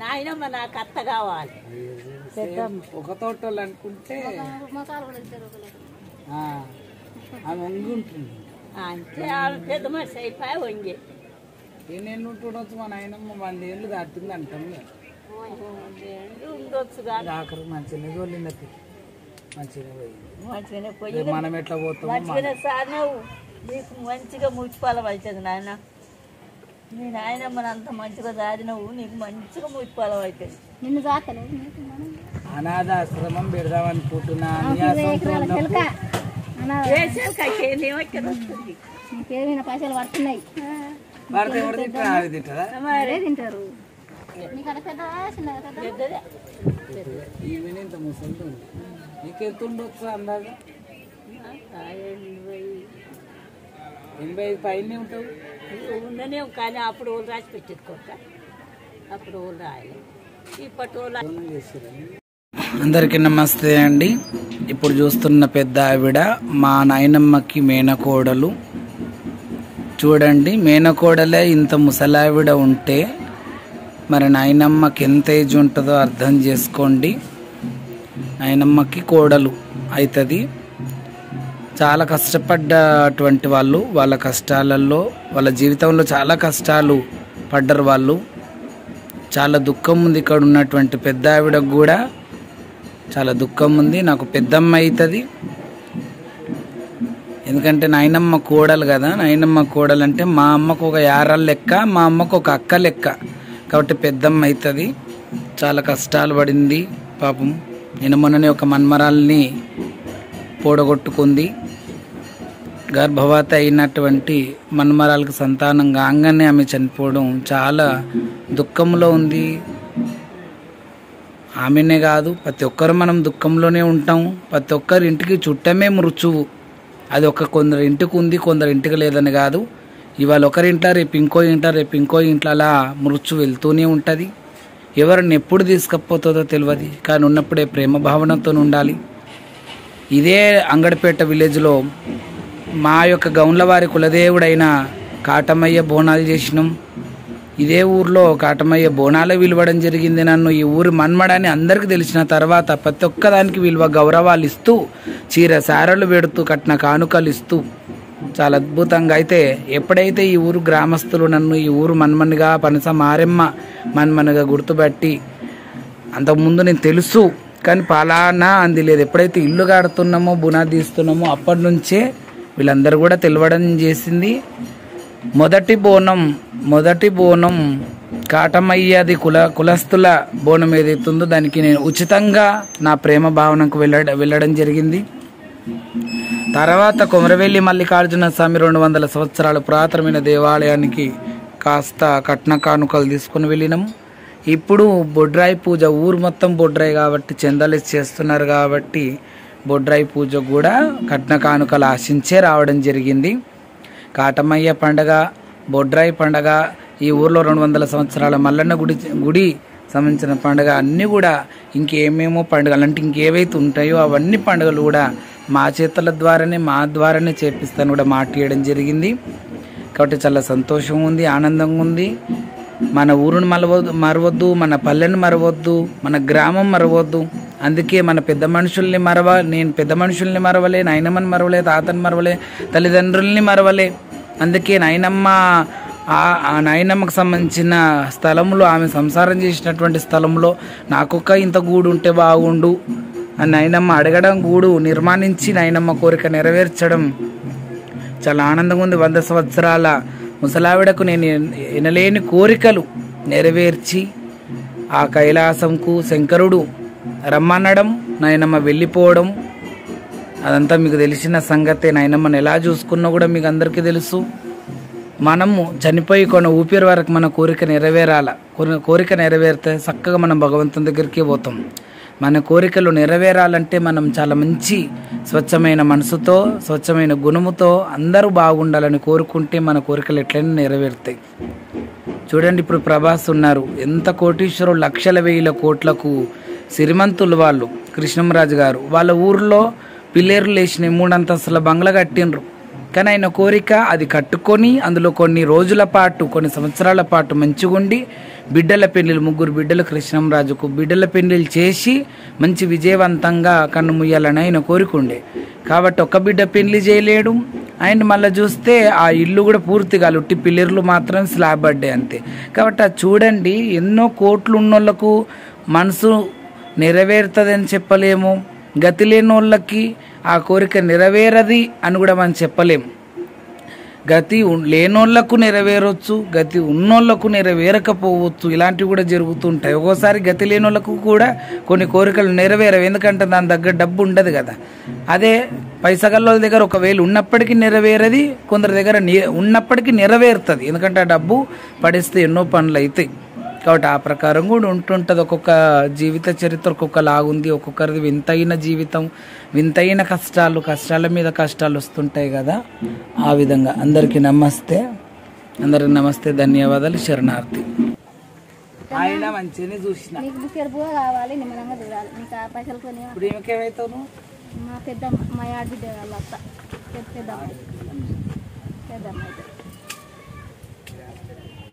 నాయనమ్మ నాకు అత్త కావాలి. ఒక తోటలు అనుకుంటే ఆమె వంగి ఉంటుంది. అంటే ఆమె పెద్ద మనిషి అయిపోయి వంగి. ఎన్నేళ్ళు ఉంటుండొచ్చు మా నాయనమ్మ? వంద ఏళ్ళు దాటింది అంటాం. ఉండొచ్చు ఆఖరి మంచిగా తోలింది అది మంచిగా పోయింది. మంచిగానే పోయి రేపు మనం ఎట్లా పోతామో మంచిగానే సానవు నీకు మంచిగా ముచ్చిపాల అవుతుంది నాయన. మీ నాయనమ్మని అంత మంచిగా దాదినవు నీకు మంచిగా ముచ్చిపాల అవుతుంది నిన్ను దాకలేదు నీకు మనం. అనాథాశ్రమం పెడదామనుకుంటున్నా. నీ నీకేమైనా పైసలు పడుతున్నాయి. తింటారా? ఎనభై ఐదు పైన ఉంటావు. ఉండనే కానీ అప్పుడు వాళ్ళు రాసి పెట్టేసుకోక అప్పుడు వాళ్ళు రాయలేదు ఇప్పటి వాళ్ళు? అందరికీ నమస్తే అండి. ఇప్పుడు చూస్తున్న పెద్ద ఆవిడ మా నాయనమ్మకి మేనకోడలు. చూడండి మేనకోడలే ఇంత ముసలావిడ ఉంటే మరి నాయనమ్మకి ఎంత ఏజ్ ఉంటుందో అర్థం చేసుకోండి. నాయనమ్మకి కోడలు అవుతుంది. చాలా కష్టపడ్డటువంటి వాళ్ళు వాళ్ళ కష్టాలలో వాళ్ళ జీవితంలో చాలా కష్టాలు పడ్డరు వాళ్ళు. చాలా దుఃఖం ఉంది ఇక్కడ ఉన్నటువంటి పెద్ద ఆవిడకు కూడా. చాలా దుఃఖం ఉంది. నాకు పెద్దమ్మ అవుతుంది. ఎందుకంటే నాయనమ్మ కోడలు కదా. నాయనమ్మ కోడలు అంటే మా అమ్మకు ఒక యారాల లెక్క మా అమ్మకు ఒక అక్క లెక్క. కాబట్టి పెద్దమ్మ అవుతుంది. చాలా కష్టాలు పడింది. పాపం. నేను మొన్ననే ఒక మన్మరాల్ని పోడగొట్టుకుంది. గర్భవతి అయినటువంటి మన్మరాలకు సంతానంగా అంగనే ఆమె చనిపోవడం చాలా దుఃఖంలో ఉంది. ఆమెనే కాదు ప్రతి ఒక్కరు మనం దుఃఖంలోనే ఉంటాం. ప్రతి ఒక్కరి ఇంటికి చుట్టమే మృత్యువు. అది ఒక కొందరు ఇంటికి ఉంది కొందరు ఇంటికి లేదని కాదు. ఇవాళ ఒకరింట రేపు ఇంకో ఇంట్లో రేపు ఇంకో ఇంట్లో అలా మృత్యు వెళ్తూనే ఉంటుంది. ఎవరిని ఎప్పుడు తీసుకపోతుందో తెలియదు కానీ ఉన్నప్పుడే ప్రేమ భావనతో ఉండాలి ఇదే అంగడిపేట విలేజ్లో మా యొక్క గౌన్లవారి కులదేవుడైన కాటమయ్య బోనాలు చేసినాం. ఇదే ఊర్లో కాటమయ్య బోనాలు విలువడం జరిగింది నన్ను. ఈ ఊరి మన్మడాన్ని అందరికీ తెలిసిన తర్వాత ప్రతి ఒక్కదానికి విలువ గౌరవాలు ఇస్తూ చీర సారలు పెడుతూ కట్టిన కానుకలు ఇస్తూ చాలా అద్భుతంగా. అయితే ఎప్పుడైతే ఈ ఊరు గ్రామస్తులు నన్ను ఈ ఊరు మన్మనిగా పనస మారెమ్మ మన్మనిగా గుర్తుపట్టి అంతకుముందు నేను తెలుసు కానీ పలానా అంది లేదు. ఎప్పుడైతే ఇల్లు కడుతున్నామో బునాది తీస్తున్నామో అప్పటి నుంచే వీళ్ళందరూ కూడా తెలివడం చేసింది. మొదటి బోనం మొదటి బోనం కాటమయ్యది కుల కులస్తుల బోనం ఏదైతుందో దానికి నేను ఉచితంగా నా ప్రేమ భావనకు వెళ్ళ వెళ్ళడం జరిగింది. తర్వాత కొమరవెల్లి మల్లికార్జున స్వామి రెండు వందల సంవత్సరాల పురాతనమైన దేవాలయానికి కాస్త కట్న కానుకలు తీసుకుని వెళ్ళినాం. ఇప్పుడు బొడ్రాయి పూజ ఊరు మొత్తం బొడ్రాయి కాబట్టి చందాలేసి చేస్తున్నారు కాబట్టి బొడ్రాయి పూజ కూడా కట్న కానుకలు ఆశించే రావడం జరిగింది. కాటమయ్య పండగ బొడ్రాయి పండగ ఈ ఊర్లో రెండు వందల సంవత్సరాల మల్లన్న గుడి గుడి సంబంధించిన పండుగ అన్నీ కూడా ఇంకేమేమో పండుగలు అంటే ఇంకేవైతే ఉంటాయో అవన్నీ పండుగలు కూడా మా చేతుల ద్వారానే మా ద్వారానే చేపిస్తాను కూడా మాట ఇవ్వడం జరిగింది. కాబట్టి చాలా సంతోషం ఉంది ఆనందంగా ఉంది. మన ఊరును మరవద్దు మరవద్దు మన పల్లెని మరవద్దు మన గ్రామం మరవద్దు. అందుకే మన పెద్ద మనుషుల్ని మరవ నేను పెద్ద మనుషుల్ని మరవలే నాయనమ్మని మరవలే తాతని మరవలే తల్లిదండ్రుల్ని మరవలే. అందుకే నాయనమ్మ ఆ ఆ నాయనమ్మకు సంబంధించిన స్థలంలో ఆమె సంసారం చేసినటువంటి స్థలంలో నాకొక్క ఇంత గూడు ఉంటే బాగుండు అని నాయనమ్మ అడగడం గూడు నిర్మాణించి నాయనమ్మ కోరిక నెరవేర్చడం చాలా ఆనందంగా ఉంది. వంద సంవత్సరాల ముసలావిడకు నేను వినలేని కోరికలు నెరవేర్చి ఆ కైలాసంకు శంకరుడు రమ్మనడం నాయనమ్మ వెళ్ళిపోవడం అదంతా మీకు తెలిసిన సంగతే. నాయనమ్మని ఎలా చూసుకున్నా కూడా మీకు అందరికీ తెలుసు. మనము చనిపోయి కొన్న ఊపిరి వరకు మన కోరిక నెరవేరాల. కోరి- కోరిక నెరవేరితే చక్కగా మనం భగవంతుని దగ్గరికి పోతాం. మన కోరికలు నెరవేరాలంటే మనం చాలా మంచి స్వచ్ఛమైన మనసుతో స్వచ్ఛమైన గుణముతో అందరూ బాగుండాలని కోరుకుంటే మన కోరికలు ఎట్లయినా నెరవేరుతాయి. చూడండి ఇప్పుడు ప్రభాస్ ఉన్నారు. ఎంత కోటీశ్వరులు లక్షల వేల కోట్లకు సిరిమంతులు వాళ్ళు కృష్ణంరాజు గారు. వాళ్ళ ఊర్లో పిల్లేరు లేచినాయి మూడంతస్తుల బంగ్లా కట్టిండ్రు. కానీ ఆయన కోరిక అది కట్టుకొని అందులో కొన్ని రోజుల పాటు కొన్ని సంవత్సరాల పాటు మంచిగుండి బిడ్డల పెళ్ళిలు ముగ్గురు బిడ్డలు కృష్ణంరాజుకు బిడ్డల పెళ్ళిలు చేసి మంచి విజయవంతంగా కన్ను ముయ్యాలని ఆయన కోరికుండే. కాబట్టి ఒక్క బిడ్డ పెళ్ళి చేయలేడు. ఆయన మళ్ళీ చూస్తే ఆ ఇల్లు కూడా పూర్తిగా ఉట్టి పిల్లర్లు మాత్రం స్లాబ్ పడ్డాయి అంతే. కాబట్టి అది చూడండి ఎన్నో కోట్లు ఉన్నోళ్ళకు మనసు నెరవేరుతుందని చెప్పలేము. గతి లేని వాళ్ళకి ఆ కోరిక నెరవేరది అని కూడా మనం చెప్పలేము. గతి లేనోళ్ళకు నెరవేరొచ్చు గతి ఉన్నోళ్ళకు నెరవేరకపోవచ్చు ఇలాంటివి కూడా జరుగుతుంటాయి. ఒక్కోసారి గతి లేనోళ్ళకు కూడా కొన్ని కోరికలు నెరవేరవు. ఎందుకంటే దాని దగ్గర డబ్బు ఉండదు కదా. అదే పైసగల్లో దగ్గర ఒకవేళ ఉన్నప్పటికీ నెరవేరది కొందరి దగ్గర ఉన్నప్పటికీ నెరవేరుతుంది. ఎందుకంటే ఆ డబ్బు పడిస్తే ఎన్నో పనులు అవుతాయి కాబట్టి ఆ ప్రకారం కూడా ఉంటుంటుంది. ఒక్కొక్క జీవిత చరిత్ర ఒక్కొక్క లాగుంది ఒక్కొక్కరిది వింతైన జీవితం వింతైన కష్టాలు కష్టాల మీద కష్టాలు వస్తుంటాయి కదా. ఆ విధంగా అందరికీ నమస్తే. అందరికి నమస్తే. ధన్యవాదాలు. శరణార్థి. ఆయన మంచిగానే చూసిన. నీకు బుక్కెరుపుగా కావాలి నిమ్మలంగా చూడాలి. నీకు ఆ పైసలు కొని ఇప్పుడు ఏమికేమవుతావు మా పెద్ద మా వాళ్ళ అత్త. పెద్ద.